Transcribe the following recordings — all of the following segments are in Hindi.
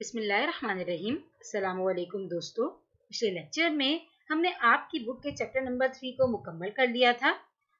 अस्सलाम दोस्तों। पिछले लेक्चर में हमने आपकी बुक के चैप्टर नंबर थ्री को मुकम्मल कर लिया था।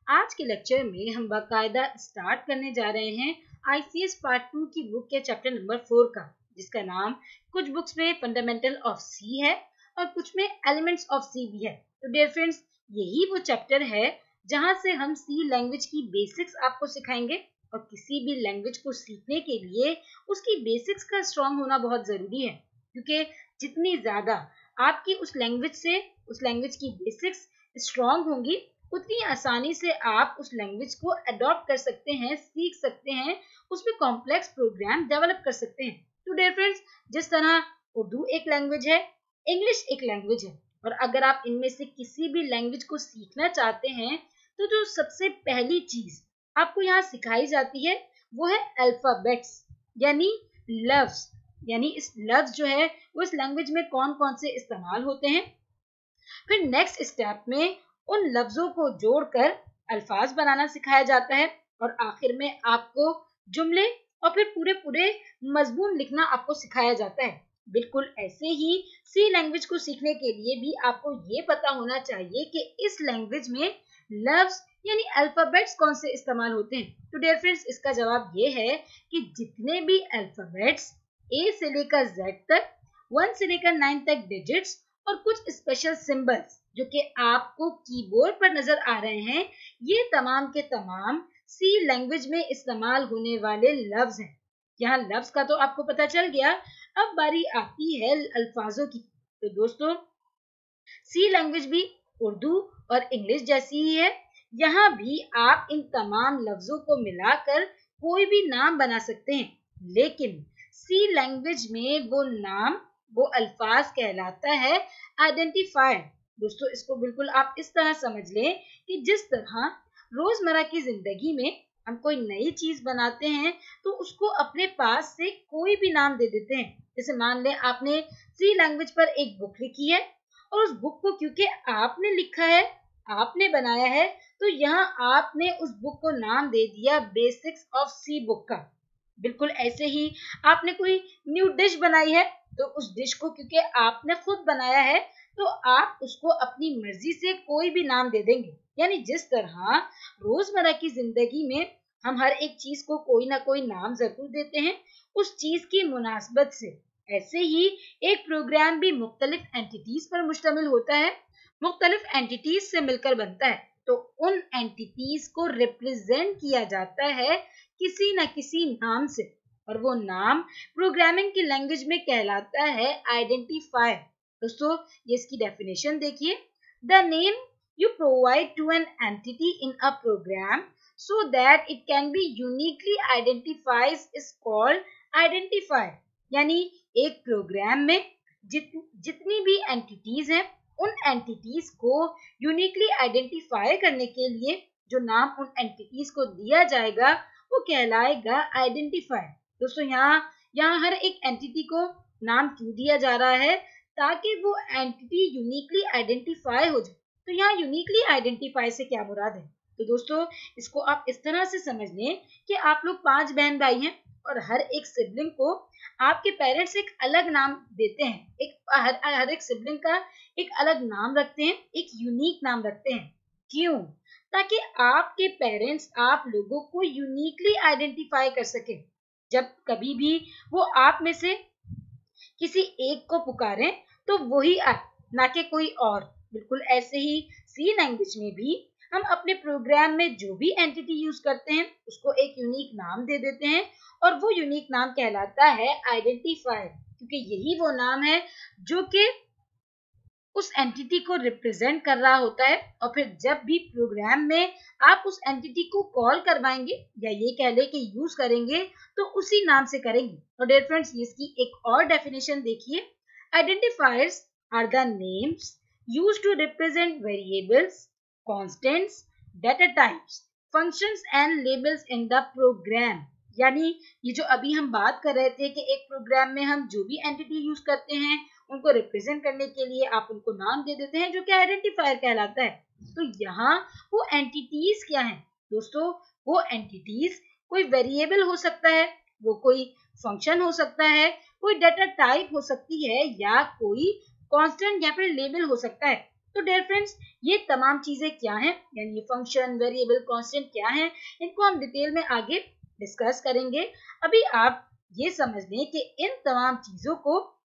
आज के लेक्चर में हम बाकायदा स्टार्ट करने जा रहे हैं आईसीएस पार्ट टू की बुक के चैप्टर नंबर फोर का, जिसका नाम कुछ बुक्स में फंडामेंटल ऑफ़ सी है और कुछ में एलिमेंट्स ऑफ़ सी भी है। तो डियर फ्रेंड्स यही वो चैप्टर है जहाँ से हम सी लैंग्वेज की बेसिक्स आपको सिखाएँगे। और किसी भी लैंग्वेज को सीखने के लिए उसकी बेसिक्स का स्ट्रॉन्ग होना बहुत ज़रूरी है। क्योंकि जितनी ज़्यादा आपकी उस लैंग्वेज से, उस लैंग्वेज की बेसिक्स स्ट्रॉन्ग होंगी, उतनी आसानी से आप उस लैंग्वेज को अडॉप्ट कर सकते हैं, सीख सकते हैं उसमें कॉम्प्लेक्स प्रोग्राम डेवलप कर सकते हैं। तो डियर फ्रेंड्स जिस तरह उर्दू एक लैंग्वेज है इंग्लिश एक लैंग्वेज है, और अगर आप इनमें से किसी भी लैंग्वेज को सीखना चाहते हैं तो जो सबसे पहली चीज़ आपको यहाँ सिखाई जाती है, वो है अल्फाबेट्स यानी लफ्ज यानी इस लफ्ज जो है, वो इस लैंग्वेज में कौन कौन से इस्तेमाल होते हैं? फिर नेक्स्ट स्टेप में उन लफ्जों को जोड़कर अल्फाज बनाना सिखाया जाता है और आखिर में आपको जुमले और फिर पूरे पूरे मजमून लिखना आपको सिखाया जाता है। बिल्कुल ऐसे ही सी लैंग्वेज को सीखने के लिए भी आपको ये पता होना चाहिए कि इस लैंग्वेज में लफ्ज यानी अल्फाबेट्स कौन से इस्तेमाल होते हैं? तो डियर फ्रेंड्स इसका जवाब ये है कि जितने भी अल्फाबेट्स ए से लेकर जेड तक वन से लेकर नाइन तक डिजिट्स और कुछ स्पेशल सिंबल्स जो कि आपको कीबोर्ड पर नज़र आ रहे हैं, ये तमाम के तमाम सी लैंग्वेज में इस्तेमाल होने वाले लफ्ज हैं। यहाँ लफ्ज का तो आपको पता चल गया। अब बारी आती है अल्फाजों की। तो दोस्तों सी लैंग्वेज भी उर्दू और इंग्लिश जैसी ही है। यहाँ भी आप इन तमाम लफ्जों को मिलाकर कोई भी नाम बना सकते हैं, लेकिन सी लैंग्वेज में वो नाम, वो अल्फाज कहलाता है आइडेंटिफायर दोस्तों, इसको बिल्कुल आप इस तरह समझ लें कि जिस तरह रोज़मर्रा की ज़िंदगी में हम कोई नई चीज़ बनाते हैं तो उसको अपने पास से कोई भी नाम दे देते हैं। जैसे मान लें, आपने सी लैंग्वेज पर एक बुक लिखी है और उस बुक को क्योंकि आपने लिखा है आपने बनाया है तो यहाँ आपने उस बुक को नाम दे दिया बेसिक्स ऑफ़ सी बुक का। बिल्कुल ऐसे ही आपने कोई न्यू डिश बनाई है तो उस डिश को क्योंकि आपने खुद बनाया है तो आप उसको अपनी मर्ज़ी से कोई भी नाम दे देंगे। यानी जिस तरह रोज़मर्रा की ज़िंदगी में हम हर एक चीज़ को कोई ना कोई नाम ज़रूर देते हैं, उस चीज़ की मुनासबत से। ऐसे ही एक प्रोग्राम भी मुख्तलिफ़ एंटिटीज पर मुश्तमिल होता है मुख्तलिफ़ एंटिटीज से मिलकर बनता है। तो उन एंटिटीज को रिप्रेजेंट किया जाता है किसी न किसी नाम से। और वो नाम प्रोग्रामिंग की लैंग्वेज में कहलाता है आइडेंटिफायर दोस्तों, ये इसकी डेफिनेशन देखिए। The name you provide to an entity in a program so that it can be uniquely identifies is called identifier यानी एक प्रोग्राम में जित, जितनी भी एंटिटीज हैं उन एंटिटीज को यूनिकली आइडेंटिफाई करने के लिए जो नाम उन एंटिटीज को दिया जाएगा वो कहलाएगा आइडेंटिफायर दोस्तों यहाँ यहाँ हर एक एंटिटी को नाम क्यों दिया जा रहा है? ताकि वो एंटिटी यूनिकली आइडेंटिफाई हो जाए। तो यहाँ यूनिकली आइडेंटिफाई से क्या मुराद है? तो दोस्तों इसको आप इस तरह से समझ लें कि आप लोग पाँच बहन भाई हैं और हर एक सिबलिंग को आपके पेरेंट्स एक अलग नाम देते हैं। एक हर, हर एक सिबलिंग का एक अलग नाम रखते हैं, एक यूनिक नाम रखते हैं। क्यों? ताकि आपके पेरेंट्स आप लोगों को यूनिकली आइडेंटिफाई कर सके। जब कभी भी वो आप में से किसी एक को पुकारें तो वही आए ना कि कोई और। बिल्कुल ऐसे ही सी लैंग्वेज में भी हम अपने प्रोग्राम में जो भी एंटिटी यूज़ करते हैं, उसको एक यूनिक नाम दे देते हैं और वो यूनिक नाम कहलाता है आइडेंटिफायर क्योंकि यही वो नाम है जो कि उस एंटिटी को रिप्रेजेंट कर रहा होता है और फिर जब भी प्रोग्राम में आप उस एंटिटी को कॉल करवाएँगे या ये कह ले कि यूज़ करेंगे तो उसी नाम से करेंगे और डेयर फ्रेंड्स इसकी एक और डेफिनेशन देखिए identifiers are the names used to represent variables, constants, data types, functions and labels in the program. यानी ये जो अभी हम बात कर रहे थे कि एक प्रोग्राम में हम जो भी एंटिटी यूज़ करते हैं उनको रिप्रेजेंट करने के लिए आप उनको नाम दे देते हैं, जो कि आइडेंटिफायर कहलाता है। तो यहाँ वो एंटिटीज क्या है? दोस्तों, वो एंटिटीज कोई वेरिएबल हो सकता है, वो कोई फ़ंक्शन हो सकता है, कोई डाटा टाइप हो सकती है, या कोई कांस्टेंट या फिर लेबल हो सकता है। तो डेयर फ्रेंड्स ये तमाम चीज़ें क्या हैं? यानी फ़ंक्शन वेरिएबल कांस्टेंट क्या हैं? इनको हम डिटेल में आगे डिस्कस करेंगे। अभी आप ये समझ लें कि इन तमाम चीज़ों को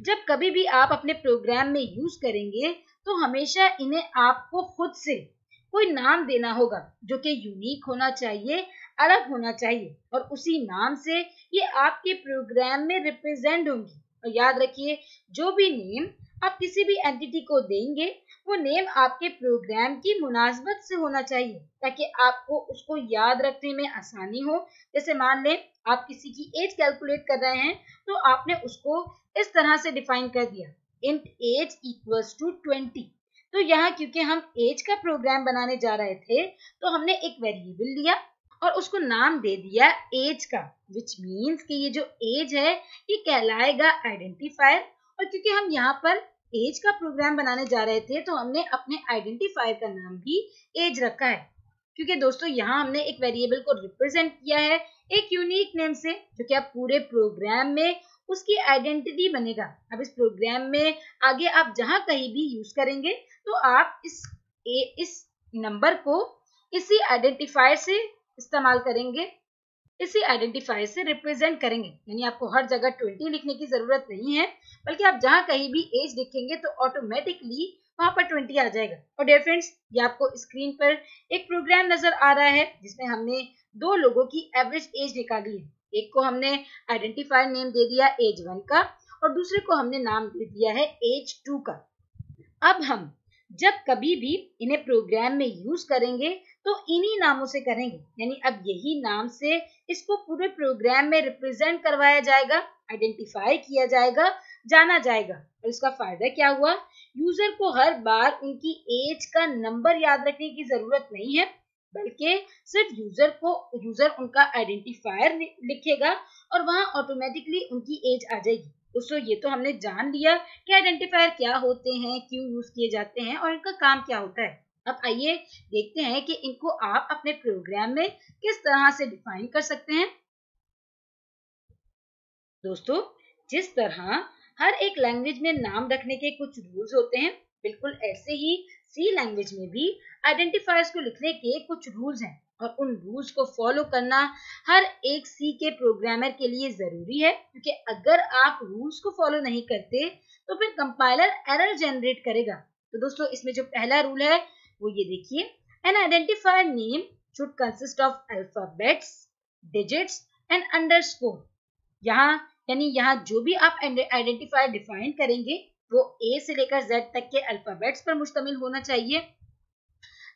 जब कभी भी आप अपने प्रोग्राम में यूज़ करेंगे तो हमेशा इन्हें आपको खुद से कोई नाम देना होगा, जो कि यूनिक होना चाहिए, अलग होना चाहिए। और उसी नाम से ये आपके प्रोग्राम में रिप्रेजेंट होंगी। और याद रखिए, जो भी नेम आप किसी भी एंटिटी को देंगे वो नेम आपके प्रोग्राम की मुनासबत से होना चाहिए, ताकि आपको उसको याद रखने में आसानी हो। जैसे मान लें, आप किसी की एज कैलकुलेट कर रहे हैं तो आपने उसको इस तरह से डिफाइन कर दिया int age equals to twenty तो यहाँ क्योंकि हम एज का प्रोग्राम बनाने जा रहे थे तो हमने एक वेरिएबल लिया और उसको नाम दे दिया एज का विच मीन्स कि ये जो एज है, ये कहलाएगा आइडेंटिफायर और क्योंकि हम यहाँ पर एज का प्रोग्राम बनाने जा रहे थे तो हमने अपने आइडेंटिफायर का नाम भी एज रखा है। क्योंकि दोस्तों यहाँ हमने एक वेरिएबल को रिप्रेजेंट किया है एक यूनिक नेम से जो कि आप पूरे प्रोग्राम में उसकी आइडेंटिटी बनेगा। अब इस प्रोग्राम में आगे आप जहाँ कहीं भी यूज़ करेंगे तो आप इस ए, इस नंबर को इसी आइडेंटिफायर से इस्तेमाल करेंगे। इसी आइडेंटिफायर से रिप्रेजेंट करेंगे। यानी आपको हर जगह ट्वेंटी लिखने की ज़रूरत नहीं है, बल्कि आप जहाँ कहीं भी एज लिखेंगे तो ऑटोमेटिकली वहाँ पर ट्वेंटी आ जाएगा। और डियर फ्रेंड्स ये आपको स्क्रीन पर एक प्रोग्राम नज़र आ रहा है, जिसमें हमने दो लोगों की एवरेज एज निकाली है। एक को हमने आइडेंटिफायर नेम दे दिया एज वन का, और दूसरे को हमने नाम दे दिया है एज टू का। अब हम जब कभी भी इन्हें प्रोग्राम में यूज़ करेंगे तो इन्हीं नामों से करेंगे। यानी अब यही नाम से इसको पूरे प्रोग्राम में रिप्रेजेंट करवाया जाएगा आइडेंटिफाई किया जाएगा, जाना जाएगा। और इसका फ़ायदा क्या हुआ? यूज़र को हर बार उनकी एज का नंबर याद रखने की ज़रूरत नहीं है, बल्कि सिर्फ़ यूज़र को यूज़र उनका आइडेंटिफायर लिखेगा और वहाँ ऑटोमेटिकली उनकी एज आ जाएगी। दोस्तों ये तो हमने जान लिया कि आइडेंटिफायर क्या होते हैं, क्यों यूज़ किए जाते हैं और इनका काम क्या होता है। अब आइए देखते हैं कि इनको आप अपने प्रोग्राम में किस तरह से डिफाइन कर सकते हैं। दोस्तों, जिस तरह हर एक लैंग्वेज में नाम रखने के कुछ रूल्स होते हैं, बिल्कुल ऐसे ही सी लैंग्वेज में भी आइडेंटिफायर्स को लिखने के कुछ रूल्स हैं। और उन रूल्स को फॉलो करना हर एक सी के प्रोग्रामर के लिए ज़रूरी है, क्योंकि अगर आप रूल्स को फॉलो नहीं करते तो फिर कंपाइलर एरर जनरेट करेगा। तो दोस्तों, इसमें जो पहला रूल है, वो ये देखिए। An identifier name should consist of alphabets digits and underscore यहाँ, यानी यहाँ जो भी आप आइडेंटिफायर डिफाइन करेंगे, वो ए से लेकर जेड तक के अल्फाबेट्स पर मुश्तमिल होना चाहिए।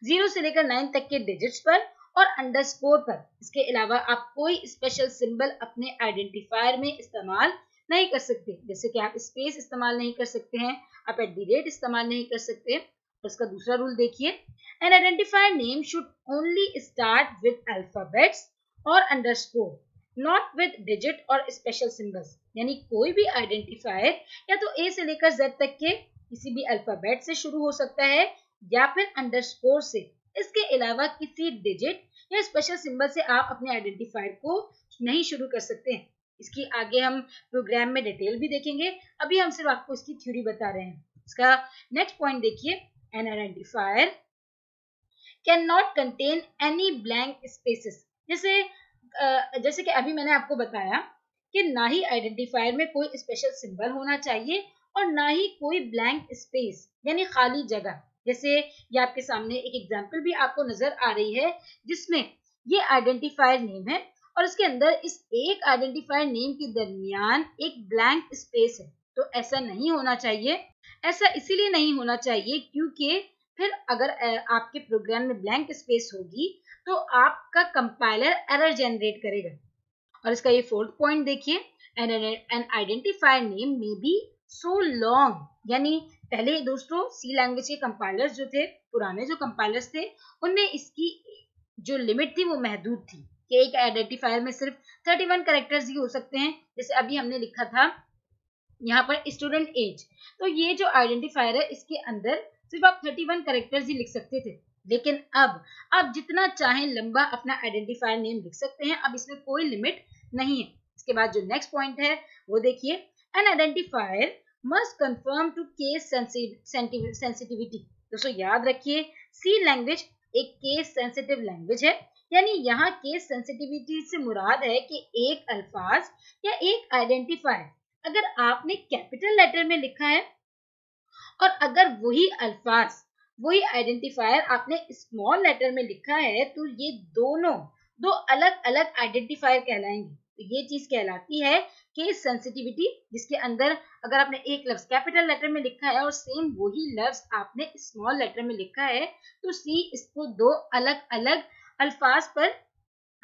ज़ीरो से लेकर नाइन तक के डिजिट्स पर और अंडरस्कोर पर। इसके अलावा आप कोई स्पेशल सिंबल अपने आइडेंटिफायर में इस्तेमाल नहीं कर सकते। जैसे कि आप स्पेस इस्तेमाल नहीं कर सकते हैं, आप एट दी रेट इस्तेमाल नहीं कर सकते। उसका दूसरा रूल देखिए। An identifier name should only start with alphabets और अंडरस्कोर नॉट विद डिजिट और स्पेशल सिंबल्स यानी कोई भी आइडेंटिफायर या तो ए से लेकर जेड तक के किसी भी अल्फ़ाबेट से शुरू हो सकता है या फिर अंडरस्कोर से। इसके अलावा किसी डिजिट या स्पेशल सिंबल से आप अपने आइडेंटिफायर को नहीं शुरू कर सकते। हैं इसकी आगे हम प्रोग्राम में डिटेल भी देखेंगे। अभी हम सिर्फ़ आपको इसकी थ्योरी बता रहे हैं। इसका नेक्स्ट पॉइंट देखिए। An identifier can not contain any blank spaces जैसे जैसे कि अभी मैंने आपको बताया कि ना ही आइडेंटिफायर में कोई स्पेशल सिंबल होना चाहिए और ना ही कोई ब्लैंक स्पेस यानी खाली जगह। जैसे ये आपके सामने एक एग्ज़ाम्पल भी आपको नज़र आ रही है, जिसमें ये आइडेंटिफायर नेम है और इसके अंदर इस एक आइडेंटिफायर नेम के दरमियान एक ब्लैंक स्पेस है। तो ऐसा नहीं होना चाहिए। ऐसा इसीलिए नहीं होना चाहिए क्योंकि फिर अगर आपके प्रोग्राम में ब्लैंक स्पेस होगी तो आपका कंपाइलर एरर जनरेट करेगा। और इसका ये फोर्थ पॉइंट देखिए एन आइडेंटिफायर नेम में बी सो लॉन्ग यानी पहले दोस्तों सी लैंग्वेज के कंपाइलर्स जो थे, पुराने जो कंपाइलर्स थे, उनमें इसकी जो लिमिट थी वो महदूद थी कि एक आइडेंटिफायर में सिर्फ़ 31 करेक्टर्स ही हो सकते हैं। जैसे अभी हमने लिखा था, यहाँ पर स्टूडेंट एज तो ये जो आइडेंटिफायर है, इसके अंदर सिर्फ़ आप 31 करेक्टर्स ही लिख सकते थे। लेकिन अब, आप जितना चाहें लंबा अपना आइडेंटिफायर नेम लिख सकते हैं, अब इसमें कोई लिमिट नहीं है। इसके बाद जो नेक्स्ट पॉइंट है, वो देखिए an identifier must confirm to case sensitivity दोस्तों, याद रखिए सी लैंग्वेज एक केस सेंसिटिव लैंग्वेज है। यानी यहाँ केस सेंसिटिविटी से मुराद है कि एक अल्फाज या एक आइडेंटिफायर अगर आपने कैपिटल लेटर में लिखा है और अगर वही अल्फाज, वही आइडेंटिफायर आपने स्मॉल लेटर में लिखा है तो ये दोनों, दो अलग अलग आइडेंटिफायर कहलाएँगे। तो ये चीज़ कहलाती है कि सेंसिटिविटी जिसके अंदर अगर आपने एक लफ्ज कैपिटल लेटर में लिखा है और सेम वही लफ्ज आपने स्मॉल लेटर में लिखा है तो सी इसको दो अलग अलग अल्फाज पर,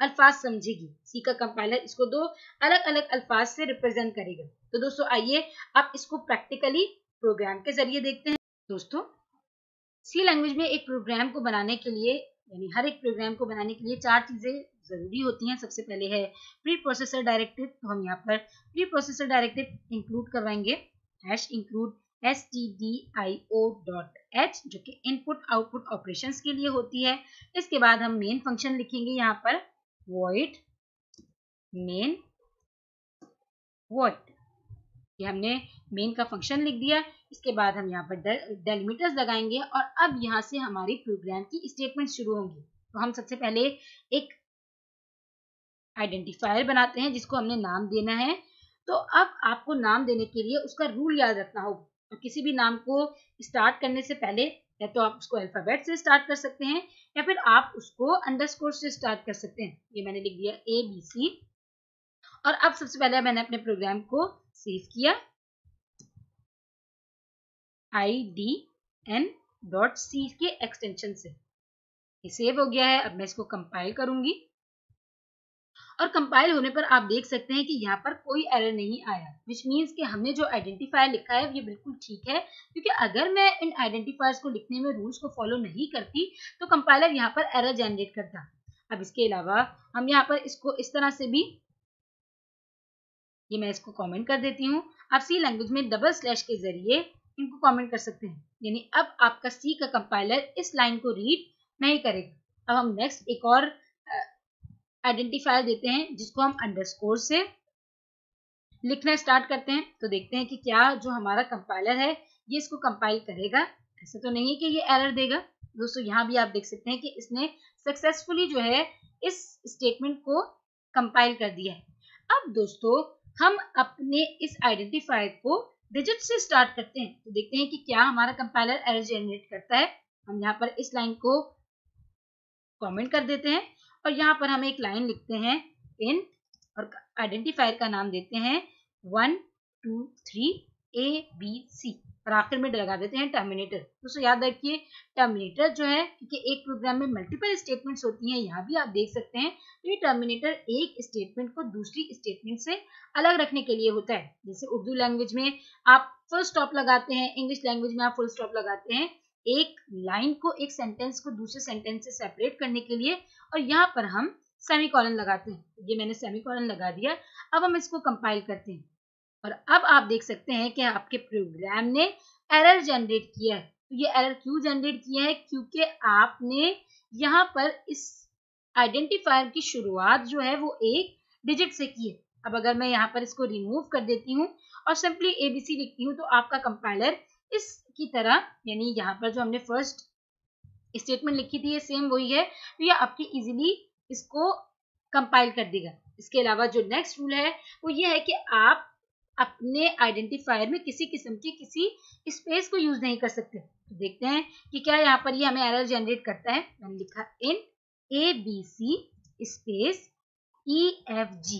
अल्फाज समझेगी। सी का कंपाइलर इसको दो अलग अलग अल्फाज से रिप्रेजेंट करेगा। तो दोस्तों, आइए आप इसको प्रैक्टिकली प्रोग्राम के ज़रिए देखते हैं। दोस्तों सी लैंग्वेज में एक प्रोग्राम को बनाने के लिए यानी हर एक प्रोग्राम को बनाने के लिए चार चीज़ें ज़रूरी होती हैं। सबसे पहले है प्री प्रोसेसर डायरेक्टिव तो हम यहाँ पर प्री प्रोसेसर डायरेक्टिव इंक्लूड करवाएँगे। Hash include S T D I O dot H जो कि इनपुट आउटपुट ऑपरेशन के लिए होती है। इसके बाद हम मेन फ़ंक्शन लिखेंगे यहाँ पर, void मेन void ये हमने मेन का फ़ंक्शन लिख दिया। इसके बाद हम यहाँ पर डेलीमीटर्स लगाएँगे और अब यहाँ से हमारी प्रोग्राम की स्टेटमेंट शुरू होंगी। तो हम सबसे पहले एक आइडेंटिफायर बनाते हैं, जिसको हमने नाम देना है। तो अब आपको नाम देने के लिए उसका रूल याद रखना होगा। और किसी भी नाम को स्टार्ट करने से पहले या तो आप उसको अल्फ़ाबेट से स्टार्ट कर सकते हैं या फिर आप उसको अंडरस्कोर से स्टार्ट कर सकते हैं। ये मैंने लिख दिया ए बी सी और अब सबसे पहले मैंने अपने प्रोग्राम को सेव किया। I D N dot C के एक्सटेंशन से। ये सेव हो गया है, अब मैं इसको कंपाइल करूँगी। और कंपाइल होने पर आप देख सकते हैं कि यहाँ पर कोई एरर नहीं आया विच मीन्स कि हमने जो आइडेंटिफायर लिखा है, ये बिल्कुल ठीक है। क्योंकि अगर मैं इन आइडेंटिफायर्स को लिखने में रूल्स को फॉलो नहीं करती तो कंपाइलर यहाँ पर एरर जनरेट करता। अब इसके अलावा हम यहाँ पर इसको इस तरह से भी, ये मैं इसको कमेंट कर देती हूँ। आप सी लैंग्वेज में डबल स्लैश के ज़रिए इनको कमेंट कर सकते हैं। यानी अब आपका सी का कंपाइलर इस लाइन को रीड नहीं करेगा। अब हम नेक्स्ट एक और आइडेंटिफायर देते हैं, जिसको हम अंडरस्कोर से लिखना स्टार्ट करते हैं। तो देखते हैं कि क्या जो हमारा कंपाइलर है, ये इसको कंपाइल करेगा। ऐसा तो नहीं है कि ये एरर देगा। दोस्तों, यहाँ भी आप देख सकते हैं कि इसने सक्सेसफुली जो है, इस स्टेटमेंट को कंपाइल कर दिया है। अब दोस्तों, हम अपने इस आइडेंटिफायर को डिजिट से स्टार्ट करते हैं तो देखते हैं कि क्या हमारा कंपाइलर एरर जनरेट करता है। हम यहाँ पर इस लाइन को कमेंट कर देते हैं और यहाँ पर हम एक लाइन लिखते हैं इन और आइडेंटिफायर का नाम देते हैं one two three A B C और आखिर में लगा देते हैं टर्मिनेटर दोस्तों, याद रखिए टर्मिनेटर जो है, क्योंकि एक प्रोग्राम में मल्टीपल स्टेटमेंट्स होती हैं, यहाँ भी आप देख सकते हैं तो ये टर्मिनेटर एक स्टेटमेंट को दूसरी स्टेटमेंट से अलग रखने के लिए होता है। जैसे उर्दू लैंग्वेज में आप फुल स्टॉप लगाते हैं इंग्लिश लैंग्वेज में आप फुल स्टॉप लगाते हैं, एक लाइन को, एक सेंटेंस को दूसरे सेंटेंस से सेपरेट करने के लिए, और यहाँ पर हम सेमी कॉलन लगाते हैं। ये मैंने सेमी कॉलन लगा दिया, अब हम इसको कंपाइल करते हैं। और अब आप देख सकते हैं कि आपके प्रोग्राम ने एरर जनरेट किया है। तो ये एरर क्यों जनरेट किया है? क्योंकि आपने यहाँ पर इस आइडेंटिफायर की शुरुआत जो है वो एक डिजिट से की है। अब अगर मैं यहाँ पर इसको रिमूव कर देती हूँ और सिंपली एबीसी लिखती हूँ तो आपका कंपाइलर इसकी तरह, यानी यहाँ पर जो हमने फ़र्स्ट स्टेटमेंट लिखी थी, ये सेम वही है। तो ये आपकी इजीली इसको कंपाइल कर देगा। इसके अलावा जो नेक्स्ट रूल है, वो ये है कि आप अपने आइडेंटिफायर में किसी किस्म की किसी स्पेस को यूज़ नहीं कर सकते। तो देखते हैं कि क्या यहाँ पर ये हमें एरर जनरेट करता है। मैंने लिखा int A B C space E F G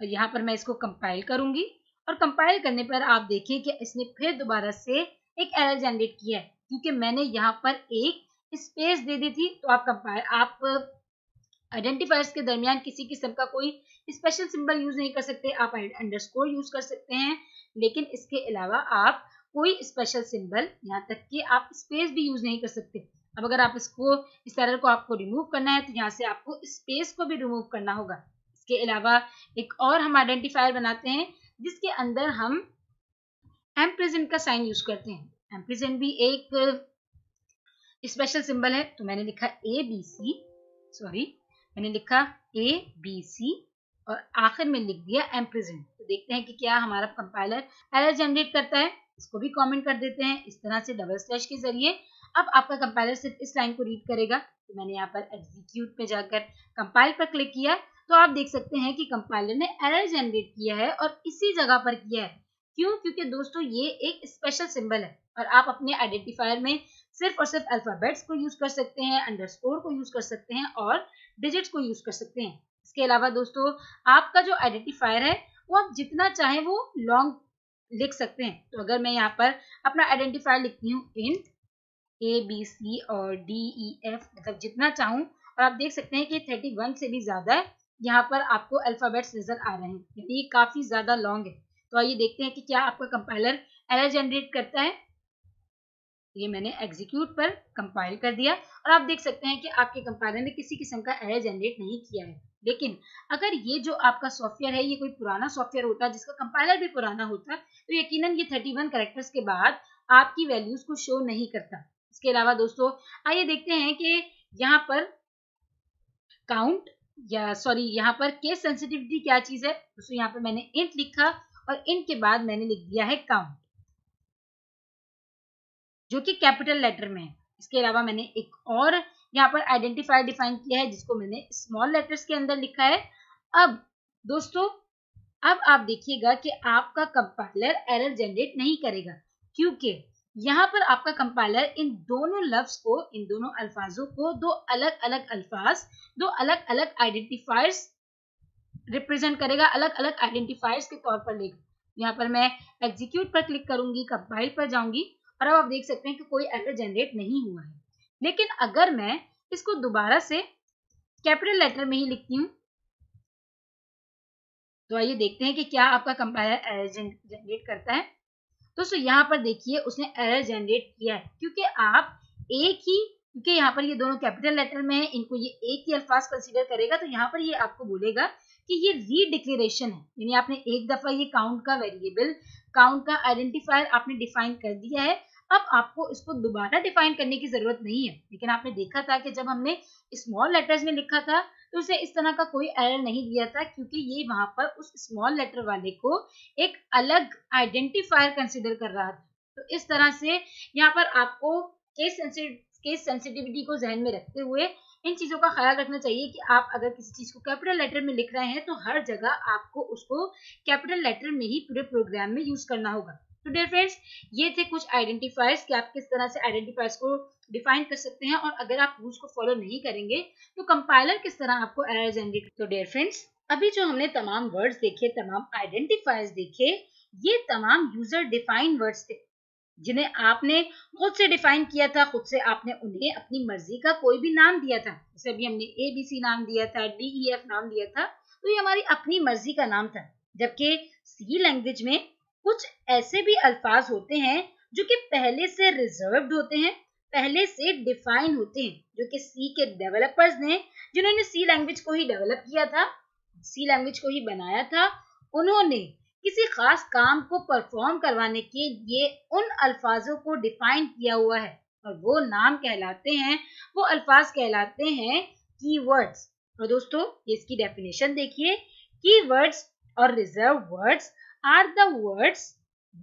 और यहाँ पर मैं इसको कंपाइल करूँगी। और कंपाइल करने पर आप देखें कि इसने फिर दोबारा से एक एरर जनरेट किया है। क्योंकि मैंने यहाँ पर एक स्पेस दे दी थी तो आप कंपाइल आप आइडेंटिफायर्स के दरमियान किसी किस्म का कोई स्पेशल सिंबल यूज़ नहीं कर सकते, आप अंडरस्कोर यूज़ कर सकते हैं, लेकिन इसके अलावा आप कोई स्पेशल सिंबल यहाँ तक कि आप स्पेस भी यूज़ नहीं कर सकते। अब अगर आप इसको, इस एरर को आपको रिमूव करना है तो यहाँ से आपको स्पेस को भी रिमूव करना होगा। इसके अलावा एक और हम आइडेंटिफायर बनाते हैं, जिसके अंदर हम एम प्रेजेंट का साइन यूज़ करते हैं। एम प्रेजेंट भी एक स्पेशल सिंबल है तो मैंने लिखा ए बी सी सॉरी मैंने लिखा ए बी सी और आखिर में लिख दिया एम प्रेजेंट तो देखते हैं कि क्या हमारा कंपाइलर एरर जनरेट करता है। इसको भी कमेंट कर देते हैं इस तरह से डबल स्लैश के ज़रिए। अब आपका कंपाइलर सिर्फ़ इस लाइन को रीड करेगा। तो मैंने यहाँ पर एग्जीक्यूट पे जाकर कंपाइल पर क्लिक किया। तो आप देख सकते हैं कि कंपाइलर ने एरर जनरेट किया है और इसी जगह पर किया है। क्यों? क्योंकि दोस्तों ये एक स्पेशल सिंबल है और आप अपने आइडेंटिफायर में सिर्फ़ और सिर्फ़ अल्फाबेट्स को यूज़ कर सकते हैं अंडरस्कोर को यूज़ कर सकते हैं और डिजिट्स को यूज़ कर सकते हैं। इसके अलावा दोस्तों, आपका जो आइडेंटिफायर है, वो आप जितना चाहे वो लॉन्ग लिख सकते हैं। तो अगर मैं यहाँ पर अपना आइडेंटिफायर लिखती हूँ इंट ए बी सी और डी ई एफ़ मतलब जितना चाहूँ, और आप देख सकते हैं कि थर्टी वन से भी ज़्यादा है यहाँ पर आपको अल्फाबेट्स नज़र आ रहे हैं। यानी ये काफ़ी ज़्यादा लॉन्ग है। तो आइए देखते हैं कि क्या आपका कंपाइलर एरर जनरेट करता है। ये मैंने एग्जीक्यूट पर कंपाइल कर दिया। और आप देख सकते हैं कि आपके कंपाइलर ने किसी किस्म का एरर जनरेट नहीं किया है। लेकिन अगर ये जो आपका सॉफ्टवेयर है, ये कोई पुराना सॉफ्टवेयर होता, जिसका कंपाइलर भी पुराना होता तो यकीनन ये 31 कैरेक्टर्स के बाद आपकी वैल्यूज़ को शो नहीं करता। इसके अलावा दोस्तों, आइए देखते हैं कि यहाँ पर काउंट या सॉरी यहाँ पर केस सेंसिटिविटी क्या चीज़ है? दोस्तों, यहाँ पर मैंने इंट लिखा और इंट के बाद मैंने लिख दिया है काउंट जो कि कैपिटल लेटर में है। इसके अलावा मैंने एक और यहाँ पर आइडेंटिफायर डिफाइन किया है, जिसको मैंने स्मॉल लेटर्स के अंदर लिखा है। अब दोस्तों, अब आप देखिएगा कि आपका कंपाइलर एरर जनरेट नहीं करेगा, क्योंकि यहाँ पर आपका कंपाइलर इन दोनों लफ्ज को, इन दोनों अल्फाजों को, दो अलग अलग अल्फाज, दो अलग अलग आइडेंटिफायर्स रिप्रेजेंट करेगा अलग अलग आइडेंटिफायर्स के तौर पर लेगा। यहाँ पर मैं एग्जीक्यूट पर क्लिक करूँगी कंपाइल पर जाऊँगी। और अब आप देख सकते हैं कि कोई एरर जनरेट नहीं हुआ है। लेकिन अगर मैं इसको दोबारा से कैपिटल लेटर में ही लिखती हूँ तो आइए देखते हैं कि क्या आपका कंपाइलर एरर जनरेट करता है। दोस्तों यहाँ पर देखिए, उसने एरर जनरेट किया है, क्योंकि आप एक ही, क्योंकि यहाँ पर ये दोनों कैपिटल लेटर में है, इनको ये एक ही अल्फाज कंसीडर करेगा तो यहाँ पर ये आपको बोलेगा कि ये रीडिक्लेरेशन है। यानी आपने एक दफ़ा ये काउंट का वेरिएबल काउंट का आइडेंटिफायर आपने डिफाइन कर दिया है अब आपको इसको दोबारा डिफाइन करने की ज़रूरत नहीं है। लेकिन आपने देखा था कि जब हमने स्मॉल लेटर्स में लिखा था तो उसे इस तरह का कोई एरर नहीं दिया था, क्योंकि ये वहाँ पर उस स्मॉल लेटर वाले को एक अलग आइडेंटिफायर कंसिडर कर रहा था। तो इस तरह से यहाँ पर आपको केस केस सेंसिटिविटी को जहन में रखते हुए इन चीज़ों का ख्याल रखना चाहिए कि आप अगर किसी चीज़ को कैपिटल लेटर में लिख रहे हैं तो हर जगह आपको उसको कैपिटल लेटर में ही पूरे प्रोग्राम में यूज़ करना होगा। तो डियर फ्रेंड्स ये थे कुछ आइडेंटिफायर्स कि आप किस तरह से आइडेंटिफायर्स को डिफाइन कर सकते हैं और अगर आप रूल्स को फॉलो नहीं करेंगे तो कंपाइलर किस तरह आपको एरर जनरेट तो डियर फ्रेंड्स अभी जो हमने तमाम वर्ड्स देखे, तमाम आइडेंटिफायर्स देखे, ये तमाम यूज़र डिफाइन वर्ड्स थे, जिन्हें आपने खुद से डिफाइन किया था, खुद से आपने उन्हें अपनी मर्ज़ी का कोई भी नाम दिया था। जैसे अभी हमने ए बी सी नाम दिया था डी ई एफ़ नाम दिया था तो ये हमारी अपनी मर्ज़ी का नाम था, जबकि सी लैंग्वेज में कुछ ऐसे भी अल्फाज होते हैं जो कि पहले से रिज़र्व होते हैं, पहले से डिफाइन होते हैं, जो कि सी के डेवलपर्स ने, जिन्होंने सी लैंग्वेज को ही डेवलप किया था सी लैंग्वेज को ही बनाया था, उन्होंने किसी खास काम को परफॉर्म करवाने के लिए उन अल्फाजों को डिफाइन किया हुआ है। और वो नाम कहलाते हैं, वो अल्फाज कहलाते हैं कीवर्ड्स और दोस्तों इसकी डेफिनेशन देखिए कीवर्ड्स और reserve words are the words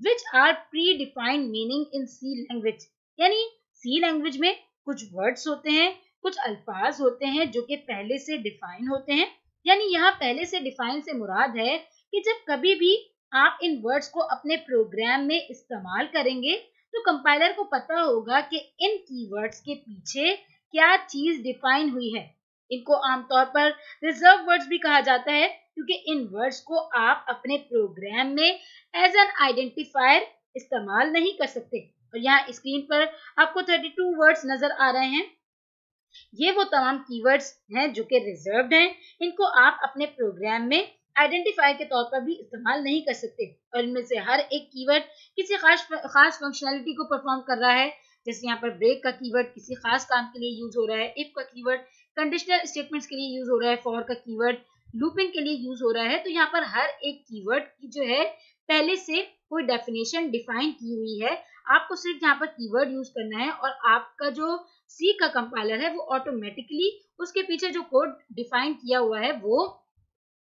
which are predefined meaning in C language. यानी C language में कुछ words होते हैं, कुछ अल्फाज होते हैं जो कि पहले से डिफाइन होते हैं। यानी यहाँ पहले से डिफाइन से मुराद है कि जब कभी भी आप इन वर्ड्स को अपने प्रोग्राम में इस्तेमाल करेंगे तो कंपाइलर को पता होगा कि इन कीवर्ड्स के पीछे क्या चीज़ डिफाइन हुई है। इनको आमतौर पर रिज़र्व वर्ड्स भी कहा जाता है, क्योंकि इन वर्ड्स को आप अपने प्रोग्राम में एज एन आइडेंटिफायर इस्तेमाल नहीं कर सकते। और यहाँ स्क्रीन पर आपको 32 वर्ड्स नज़र आ रहे हैं। ये वो तमाम कीवर्ड्स हैं जो कि रिजर्व्ड हैं। इनको आप अपने प्रोग्राम में आइडेंटिफायर के तौर पर भी इस्तेमाल नहीं कर सकते। और इनमें से हर एक कीवर्ड किसी खास खास फंक्शनैलिटी को परफॉर्म कर रहा है। जैसे यहाँ पर ब्रेक का कीवर्ड किसी खास काम के लिए यूज़ हो रहा है इफ़ का कीवर्ड कंडीशनल स्टेटमेंट्स के लिए यूज़ हो रहा है फॉर का कीवर्ड लूपिंग के लिए यूज़ हो रहा है तो यहाँ पर हर एक कीवर्ड की जो है, पहले से कोई डेफिनेशन डिफाइन की हुई है। आपको सिर्फ़ यहाँ पर कीवर्ड यूज़ करना है और आपका जो सी का कंपाइलर है, वो ऑटोमेटिकली उसके पीछे जो कोड डिफाइन किया हुआ है, वो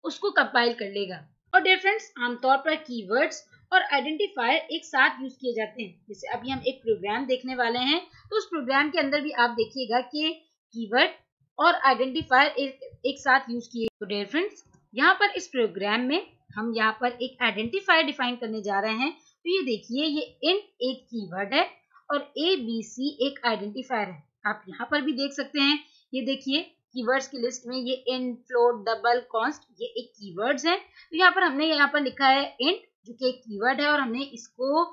उसको कंपाइल कर लेगा। और डियर फ्रेंड्स आमतौर पर कीवर्ड्स और आइडेंटिफायर एक साथ यूज़ किए जाते हैं। जैसे अभी हम एक प्रोग्राम देखने वाले हैं तो उस प्रोग्राम के अंदर भी आप देखिएगा कि कीवर्ड और आइडेंटिफायर एक, एक साथ यूज़ किए। तो डियर फ्रेंड्स यहाँ पर इस प्रोग्राम में हम यहाँ पर एक आइडेंटिफायर डिफाइन करने जा रहे हैं। तो ये देखिए ये इन एक कीवर्ड है और ए बी सी एक आइडेंटिफायर है। आप यहाँ पर भी देख सकते हैं। ये देखिए कीवर्ड्स की लिस्ट में ये इन फ्लोट डबल कॉन्स्ट ये एक कीवर्ड्स है। तो यहाँ पर हमने यहाँ पर लिखा है इंट जो कि एक कीवर्ड है और हमने इसको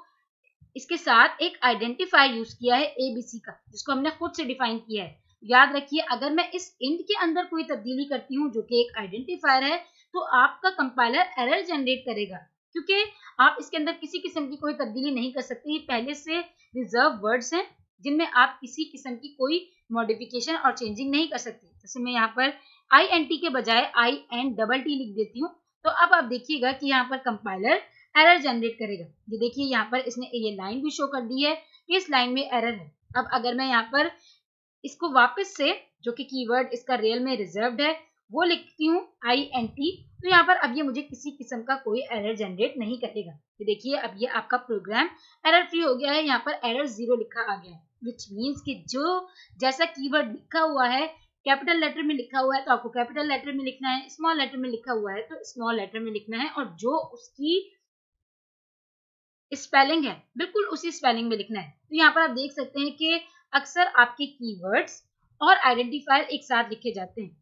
इसके साथ एक आइडेंटिफायर यूज़ किया है एबीसी का जिसको हमने खुद से डिफाइन किया है। याद रखिए, अगर मैं इस इंट के अंदर कोई तब्दीली करती हूँ, जो कि एक आइडेंटिफायर है तो आपका कंपाइलर एरर जनरेट करेगा। क्योंकि आप इसके अंदर किसी किस्म की कोई तब्दीली नहीं कर सकते। ये पहले से रिज़र्व वर्ड्स हैं, जिनमें आप किसी किस्म की कोई मॉडिफिकेशन और चेंजिंग नहीं कर सकते। जैसे मैं यहाँ पर आई एन टी के बजाय आई एन डबल टी लिख देती हूँ तो अब आप देखिएगा कि यहाँ पर कंपाइलर एरर जनरेट करेगा। ये देखिए, यहाँ पर इसने ये लाइन भी शो कर दी है, कि इस लाइन में एरर है। अब अगर मैं यहाँ पर इसको वापस से, जो कि कीवर्ड इसका रियल में रिज़र्व है, वो लिखती हूँ आई एन टी तो यहाँ पर अब ये मुझे किसी किस्म का कोई एरर जनरेट नहीं करेगा। ये देखिए, अब ये आपका प्रोग्राम एरर फ्री हो गया है। यहाँ पर एरर ज़ीरो लिखा आ गया है विच मीन्स कि जो जैसा कीवर्ड लिखा हुआ है कैपिटल लेटर में लिखा हुआ है तो आपको कैपिटल लेटर में लिखना है स्मॉल लेटर में लिखा हुआ है तो स्मॉल लेटर में लिखना है, और जो उसकी स्पेलिंग है, बिल्कुल उसी स्पेलिंग में लिखना है। तो यहाँ पर आप देख सकते हैं कि अक्सर आपके कीवर्ड्स और आइडेंटिफायर एक साथ लिखे जाते हैं।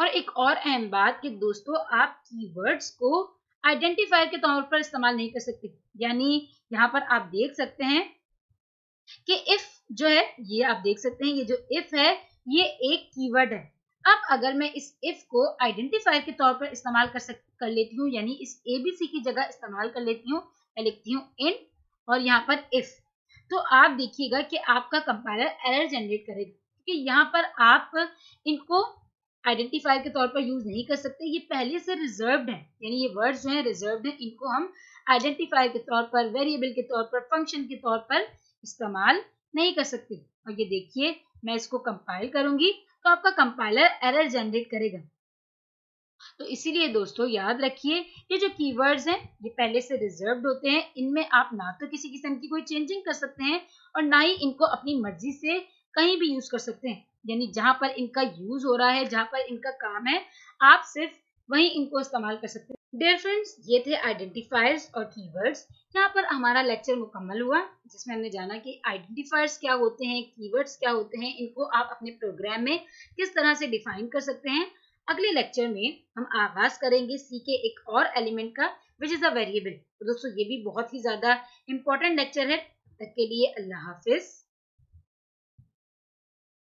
और एक और अहम बात कि दोस्तों, आप कीवर्ड्स को आइडेंटिफायर के तौर पर इस्तेमाल नहीं कर सकते। यानी यहाँ पर आप देख सकते हैं कि इफ़ जो है, ये आप देख सकते हैं, ये जो इफ़ है, ये एक कीवर्ड है। अब अगर मैं इस इफ़ को आइडेंटिफायर के तौर पर इस्तेमाल कर सक, कर लेती हूँ, यानी इस एबीसी की जगह इस्तेमाल कर लेती हूँ, मैं लिखती हूँ इन और यहाँ पर इफ़ तो आप देखिएगा कि आपका कंपाइलर एरर जनरेट करेगा, क्योंकि यहाँ पर आप इनको आइडेंटिफायर के तौर पर यूज़ नहीं कर सकते। ये पहले से रिजर्व्ड है, यानी ये वर्ड्स जो है रिजर्व्ड है, इनको हम आइडेंटिफायर के तौर पर वेरिएबल के तौर पर फ़ंक्शन के तौर पर इस्तेमाल नहीं कर सकते। और ये देखिए, मैं इसको कंपाइल करूँगी तो आपका कंपाइलर एरर जनरेट करेगा। तो इसीलिए दोस्तों, याद रखिए, ये जो कीवर्ड्स हैं, ये पहले से रिजर्व्ड होते हैं। इनमें आप ना तो किसी किस्म की कोई चेंजिंग कर सकते हैं और ना ही इनको अपनी मर्ज़ी से कहीं भी यूज़ कर सकते हैं। यानी जहाँ पर इनका यूज़ हो रहा है, जहाँ पर इनका काम है, आप सिर्फ़ वही इनको इस्तेमाल कर सकते हैं। डियर फ्रेंड्स ये थे आइडेंटिफायर्स और कीवर्ड्स यहाँ पर हमारा लेक्चर मुकम्मल हुआ, जिसमें हमने जाना कि आइडेंटिफायर्स क्या होते हैं कीवर्ड्स क्या होते हैं, इनको आप अपने प्रोग्राम में किस तरह से डिफाइन कर सकते हैं। अगले लेक्चर में हम आगाज़ करेंगे सी के एक और एलिमेंट का विच इज़ अ वेरिएबल तो दोस्तों, ये भी बहुत ही ज़्यादा इंपॉर्टेंट लेक्चर है. तक के लिए अल्लाह हाफिज.